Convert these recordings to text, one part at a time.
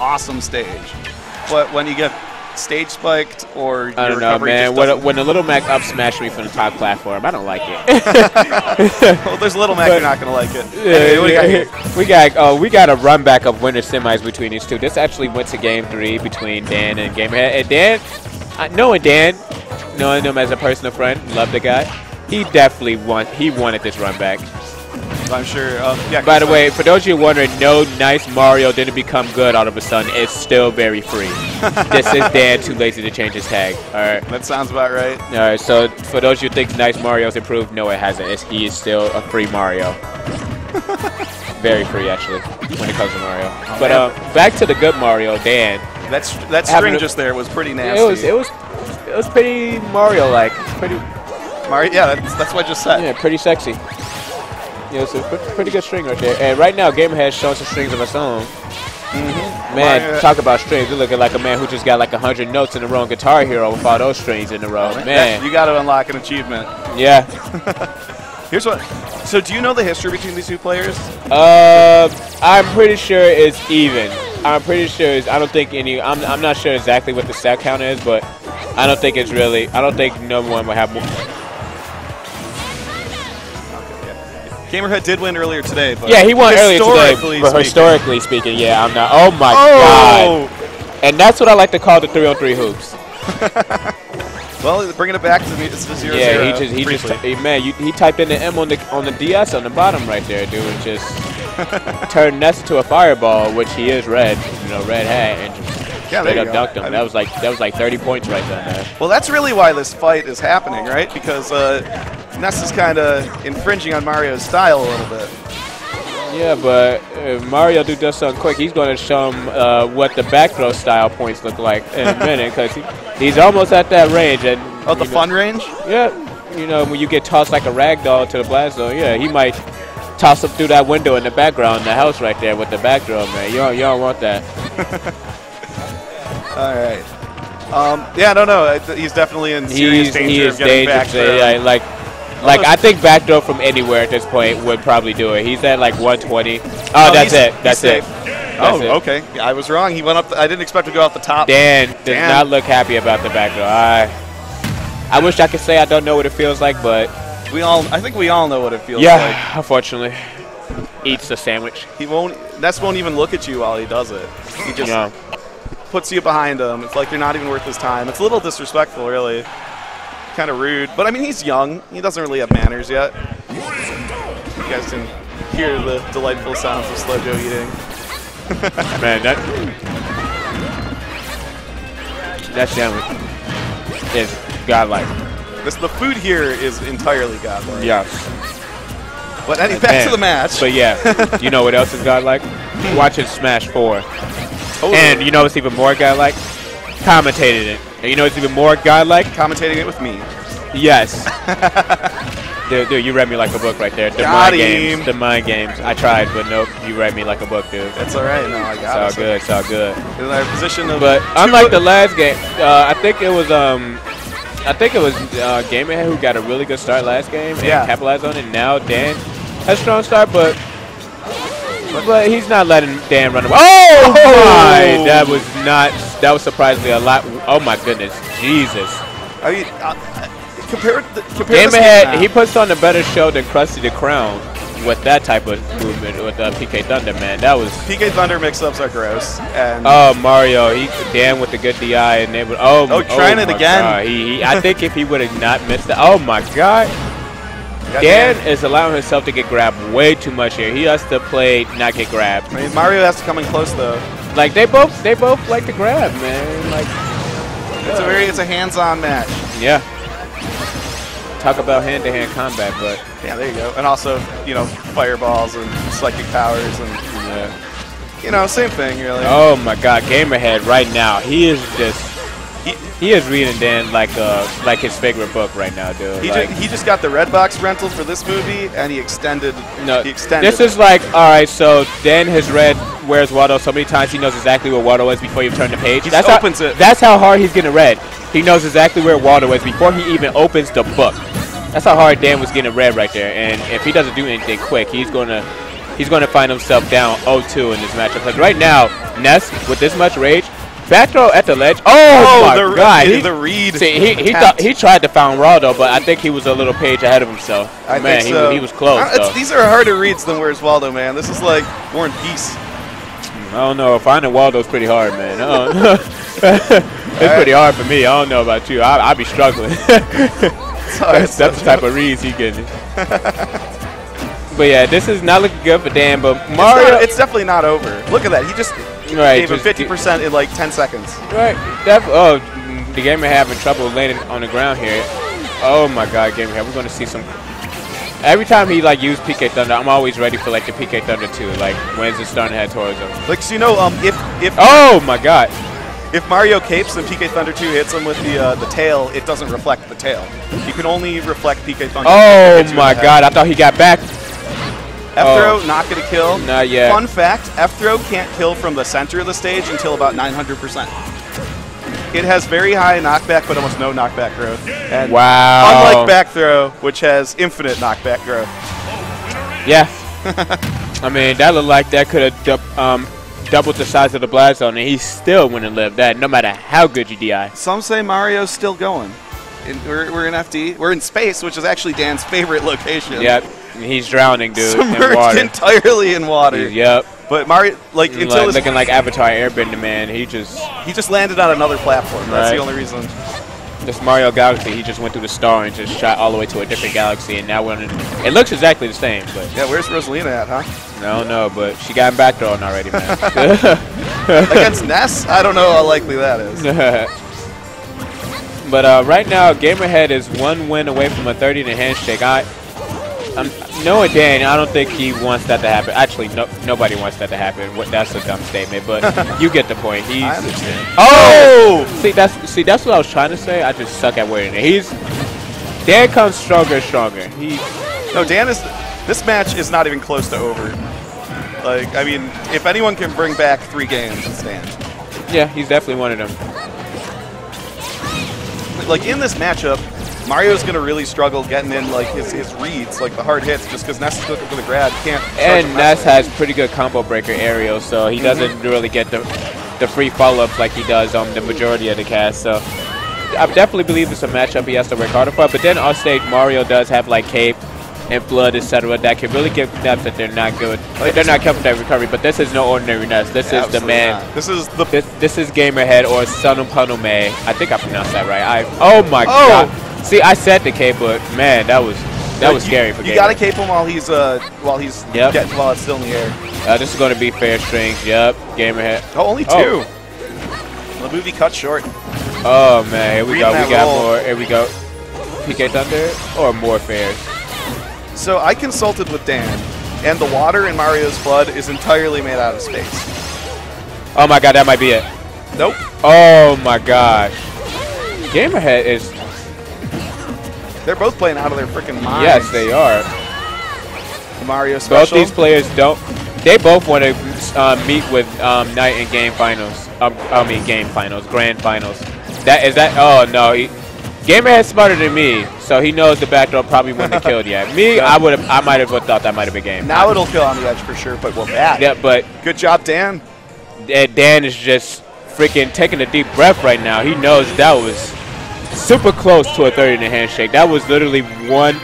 awesome stage. But when you get stage spiked or I don't know, man. When, doesn't- when the little Mac up smashed me from the top platform, I don't like it. well, there's Little Mac, But- you're not gonna like it. Yeah, Anyway, what do got yeah, here? we got oh we got a run back of winner semis between these two. This actually went to game three between Dan and Gamerhead. And Dan, I knowing Dan, knowing him as a personal friend, love the guy. He definitely want he wanted this run back. I'm sure. Um, yeah. By the way, for those of you wondering, no nice Mario didn't become good all of a sudden. It's still very free. this is Dan too lazy to change his tag. All right. that sounds about right. All right, so for those of you who think Nice Mario's improved, no, it hasn't. It's, he is still a free Mario. Very free, actually, when it comes to Mario. but man. um, back to the good Mario, Dan. That's that string just there was pretty nasty. It was, it was, it was pretty Mario-like, pretty, Mario, yeah, that's, that's what I just said. yeah, pretty sexy. Yeah, it's a pretty good string right there. And right now, Gamer has shown some strings of its own. Man, Mario- talk about strings. You're looking like a man who just got like 100 notes in a row on Guitar Hero with all those strings in a row. Man, you got to unlock an achievement. yeah. Here's what. So, do you know the history between these two players? Uh, I'm pretty sure it's even. I'm pretty sure it's, I don't think any. I'm, I'm not sure exactly what the stat count is, but I don't think it's really. I don't think no one would have more. Gamerhead did win earlier today, but Yeah, he won earlier today, but speaking- historically speaking, yeah, I'm not. Oh my Oh, god! And that's what I like to call the 303 hoops. well, bringing it back to the it's zero Yeah, zero he just he just briefly. he, man, you, he typed in the M on the on the DS on the bottom right there, dude, and just turned Ness to a fireball, which he is red, you know, red hat, and just Yeah, straight up dunked him. I that was like that was like 30 points right there. Well, that's really why this fight is happening, right? Because uh, Ness is kind of infringing on Mario's style a little bit. Yeah, but if Mario do does something quick, he's going to show him uh, what the back throw style points look like in a minute because he, he's almost at that range. And Oh, the know- fun range? Yeah, you know when you get tossed like a rag doll to the blast zone, yeah, he might toss him through that window in the background in the house right there with the back throw, man. You don't, you don't want that. All right. Um, yeah, I don't know. He's definitely in serious He's, danger he is of getting back dangerous. there. Yeah, like, like I think back throw from anywhere at this point would probably do it. He's at like 120. Oh, No, that's it. That's it. Oh, that's oh, it. okay. Yeah, I was wrong. He went up. I didn't expect to go off the top. Dan does not look happy about the back throw. I, I wish I could say I don't know what it feels like, but We all. I think we all know what it feels yeah, like. unfortunately, eats the sandwich. He won't. Ness won't even look at you while he does it. He just Yeah. puts you behind him. It's like you're not even worth his time. It's a little disrespectful, really. Kind of rude. But I mean, he's young. He doesn't really have manners yet. You guys can hear the delightful sounds of Slow Joe eating. Man, that that sandwich is godlike. This the food here is entirely godlike. Yes. But any back Man. to the match. But yeah, you know what else is godlike? Watching Smash 4. Totally. And you know what's even more godlike? Commentated it. And you know it's even more godlike? commentating it with me. Yes. dude, dude, you read me like a book right there. The Got mind games. The mind games. I tried, but nope. You read me like a book, dude. That's all right. No, I It's got all good. It's all good. In our position of But unlike the last game, uh, I think it was um, I think it was uh, Gamerhead who got a really good start last game and Yeah. capitalized on it. Now Dan has a strong start, but but he's not letting Dan run away. Oh, my! That was not. That was surprisingly a lot. Oh my goodness, Jesus! I mean, uh, uh, compare the, compare this game Gamerhead he puts on a better show than Krusty the Clown with that type of movement with uh, PK Thunder. Man, that was. PK Thunder mix-ups are gross, and Oh Mario, he Dan with the good DI and they would oh Oh, trying it my again. He, he I think if he would have not missed that oh my god. Dan is allowing himself to get grabbed way too much here. He has to play not get grabbed. I mean, Mario has to come in close though. Like they both they both like to grab, man. Like It's a very it's a hands-on match. yeah. Talk about hand to hand combat, but Yeah, there you go. And also, you know, fireballs and psychic powers and yeah. you know, same thing really. Oh my god, Gamerhead right now. He is just He, is reading Dan like uh like his favorite book right now, dude. he, like, ju- he just got the Redbox rental for this movie, and he extended. No, he extended. this is like, all right, so Dan has read Where's Waldo so many times he knows exactly where Waldo is before you turn the page. He that's just how, opens it. That's how hard he's getting read. He knows exactly where Waldo is before he even opens the book. That's how hard Dan was getting read right there. And if he doesn't do anything quick, he's gonna he's going to find himself down 0-2 in this matchup. Because right now, Ness, with this much rage, back throw at the ledge. Oh, Oh, my the, God. the, he, the read. see, he, he, thought, he tried to found Waldo, but I think he was a little page ahead of himself. I man, think he, so. was- he was close. Uh, these are harder reads than Where's Waldo, man. This is like War and Peace. I don't know. Finding Waldo's pretty hard, man. I don't know. it's pretty hard for me. I don't know about you. I, I be struggling. Sorry, that's, that's the type of reads he getting. but yeah, this is not looking good for Dan. But It's, Mario, not- it's definitely not over. Look at that. He just right, gave him 50% in like 10 seconds. Right. Def- oh, the gamer having trouble landing on the ground here. Oh my God, gamer, we're going to see some. Every time he like use PK Thunder, I'm always ready for like the PK Thunder too. Like when's it starting to head towards him? Like, so you know, um, if if Oh my God. if Mario capes and PK Thunder 2 hits him with the uh, the tail, it doesn't reflect the tail. You can only reflect PK Thunder. Oh hits you in my. God, I thought he got back. F Oh. throw not gonna kill. Not yet. Fun fact: F throw can't kill from the center of the stage until about 900%. It has very high knockback, but almost no knockback growth. And Wow. Unlike back throw, which has infinite knockback growth. Yeah. I mean, that looked like that could have du- um, doubled the size of the blast zone, and he still wouldn't live that, no matter how good you DI. Some say Mario's still going. In, we're, we're in FD. We're in space, which is actually Dan's favorite location. Yep. He's drowning, dude, in Submerged water. entirely in water. Yep. But Mario, like until Like, looking like Avatar Airbender, man. He just he just landed on another platform. That's the only reason. this Mario Galaxy. He just went through the star and just shot all the way to a different galaxy, and now we're in. It looks exactly the same, but Yeah, where's Rosalina at, huh? No, don't. But she got back thrown already, man. Against Ness? I don't know how likely that is. but uh, right now, Gamerhead is one win away from a 30 to handshake. I, Um, Knowing Dan, I don't think he wants that to happen. Actually, no, nobody wants that to happen. What, that's a dumb statement, but you get the point. He's I understand. Oh! See, that's see, that's what I was trying to say. I just suck at wording it. He's Dan comes stronger and stronger. He No, Dan is. This match is not even close to over. Like, I mean, if anyone can bring back three games, it's Dan. yeah, he's definitely one of them. Like in this matchup, Mario's gonna really struggle getting in like his, his reads, like the hard hits, just because Ness is looking for the grab. Can't. And Ness has pretty good combo breaker aerials, so Mm-hmm. he doesn't really get the the free follow ups like he does on the majority of the cast. So I definitely believe it's a matchup he has to work harder for. But then on stage, Mario does have like cape and flood, etc. That can really give Ness that they're not good. Like- they're not with that recovery. But this is no ordinary Ness. This is the man. not. This is the. This this is Gamerhead or Semoponume. I think I pronounced that right. I oh my Oh. god. See, I said the K, but man, that was that was you, scary for You Gamer. gotta cape him while he's uh while he's Yep. getting while it's still in the air. Uh, this is going to be fair strings. Yep, Gamerhead. Oh, only two. Oh. The movie cut short. Oh man, here we Reading go. We got roll. more. Here we go. PK Thunder or more fairs. So I consulted with Dan, and the water in Mario's Flood is entirely made out of space. Oh my god, that might be it. Nope. Oh my gosh. Gamerhead is They're both playing out of their freaking minds. yes, they are. Mario Mario Both these players don't. They both want to uh, meet with um, Knight in game finals. Um, I mean game finals, grand finals. That is that. Oh no, he, Gamerhead's smarter than me, so he knows the back throw probably wouldn't have killed yet. Me, I would have. I might have thought that might have been game. now it'll kill on the edge for sure, but well, bad. Yeah, but Good job, Dan. Dan is just freaking taking a deep breath right now. He knows that was super close to a 30 in a handshake. That was literally one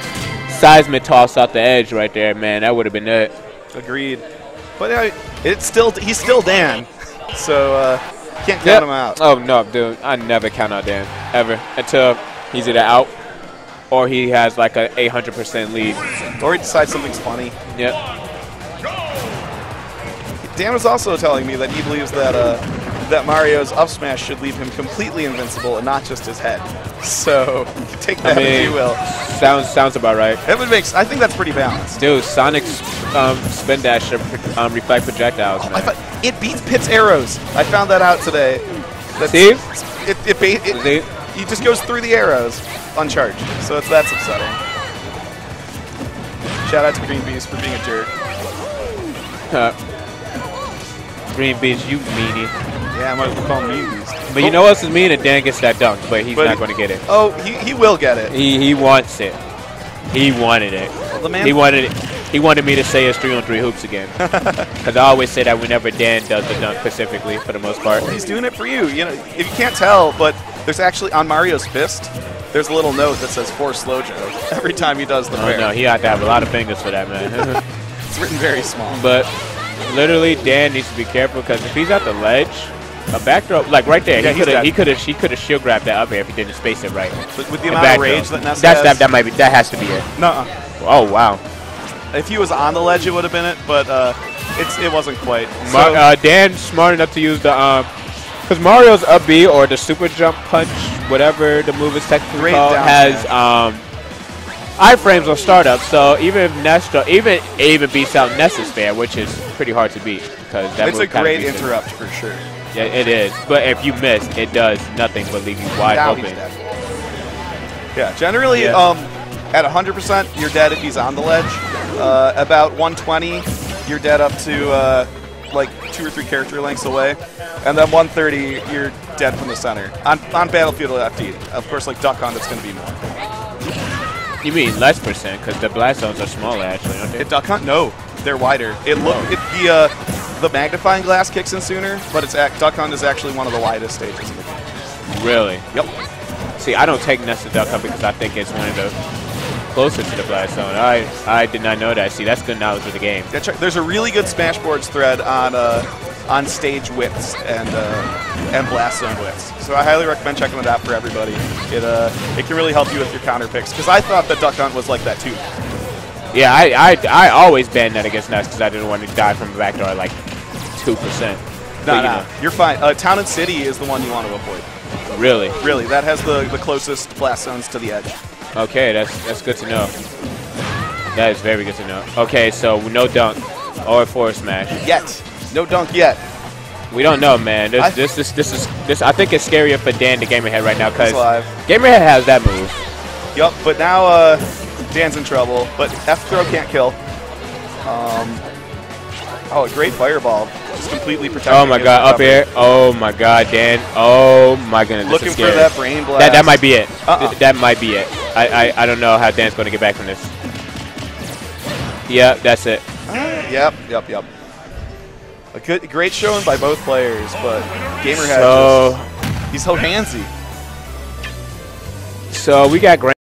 seismic toss off the edge right there, man. That would have been it. Agreed. But uh, it's still he's still Dan, so uh, can't count Yep. him out. Oh no, dude! I never count out Dan ever until he's either out or he has like a 800% lead. Or he decides something's funny. Yep. Dan was also telling me that he believes that uh, that Mario's up smash should leave him completely invincible and not just his head. So take I that as you will. sounds sounds about right. It would make. I think that's pretty balanced. Dude, Sonic's um, spin dash should um, reflect projectiles, I man. thought it beats Pit's arrows. I found that out today. That's, See? It, it, it, See? he just goes through the arrows uncharged. So it's that's upsetting. Shout out to Green Beast for being a jerk. Green Beast, you meanie. Yeah, I might as well call him Mean Beast. But you know what else is mean? If Dan gets that dunk, but he's But- not going to get it. Oh, he, he will get it. He he wants it. He wanted it. Well, the man, He wanted it. He wanted me to say his three on three hoops again. Because I always say that whenever Dan does the dunk specifically, for the most part. He's doing it for you. You know, if you can't tell, but there's actually on Mario's fist, there's a little note that says for Slojo every time he does the Oh fair. no, he had to have a lot of fingers for that, man. It's written very small. but literally, Dan needs to be careful because if he's at the ledge, a backdrop, like right there, Yeah, he could have, he could have, he could have shield grabbed that up here if he didn't space it right. But with the And amount of rage that Ness That's has, that, that might be, that has to be it. nuh-uh. Oh wow. If he was on the ledge, it would have been it, but uh, it's it wasn't quite. Mar- So- uh, Dan's smart enough to use the um, because Mario's up B or the super jump punch, whatever the move is technically Great called, down has um, iframes on startup. So even if Ness, even it even beats out Ness's fair, which is pretty hard to beat because that it's a great interrupt for sure. Yeah, it is. But if you miss, it does nothing but leave you wide now open. Yeah, generally, Yeah. um, at 100%, you're dead if he's on the ledge. Uh, about 120, you're dead up to uh, like two or three character lengths away. And then 130, you're dead from the center. On, on Battlefield FD. Of course, like Duck Hunt, it's going to be more. You mean less percent because the blast zones are smaller actually, aren't they? At Duck Hunt, no, they're wider. It look it, the uh, the magnifying glass kicks in sooner, but it's ac- Duck Hunt is actually one of the widest stages in the game. really? Yep. See, I don't take Nessa Duck Hunt because I think it's one of the closer to the blast zone. I I did not know that. See, that's good knowledge of the game. Yeah, There's a really good Smashboards thread on uh, on stage widths and uh, and blast zone widths. So I highly recommend checking it out for everybody. It uh, it can really help you with your counter picks because I thought that Duck Hunt was like that too. Yeah, I I, I always ban that against Ness because I didn't want to die from the back throw at like two percent. No, no, you're fine. Uh, Town and City is the one you want to avoid. Really? Really, that has the the closest blast zones to the edge. Okay, that's that's good to know. That is very good to know. Okay, so no dunk or forward smash. Yet, no dunk yet. We don't know, man. This I- this this this is this. I think it's scarier for Dan the Gamerhead right now because. Gamerhead has that move. Yup, but now uh, Dan's in trouble. But F throw can't kill. Um, oh, a great fireball. Just completely protecting. Oh my god, up here. Oh my god, Dan. Oh my goodness. Looking for that brain blast. That, that might be it. Uh-uh. Th- That might be it. I, I, I don't know how Dan's going to get back from this. Yeah, that's it. Yep, yep, yep. A good, great showing by both players, but Gamerhead So, just, he's so handsy. so we got Grand.